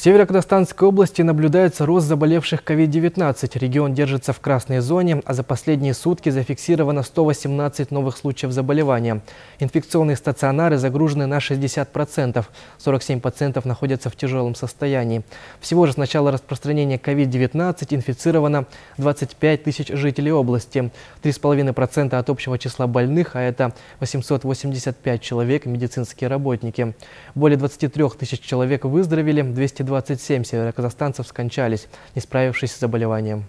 В Северо-Казахстанской области наблюдается рост заболевших COVID-19. Регион держится в красной зоне, а за последние сутки зафиксировано 118 новых случаев заболевания. Инфекционные стационары загружены на 60%, 47% находятся в тяжелом состоянии. Всего же с начала распространения COVID-19 инфицировано 25 тысяч жителей области. 3,5% от общего числа больных, а это 885 человек, медицинские работники. Более 23 тысяч человек выздоровели, 220 227 североказахстанцев скончались, не справившись с заболеванием.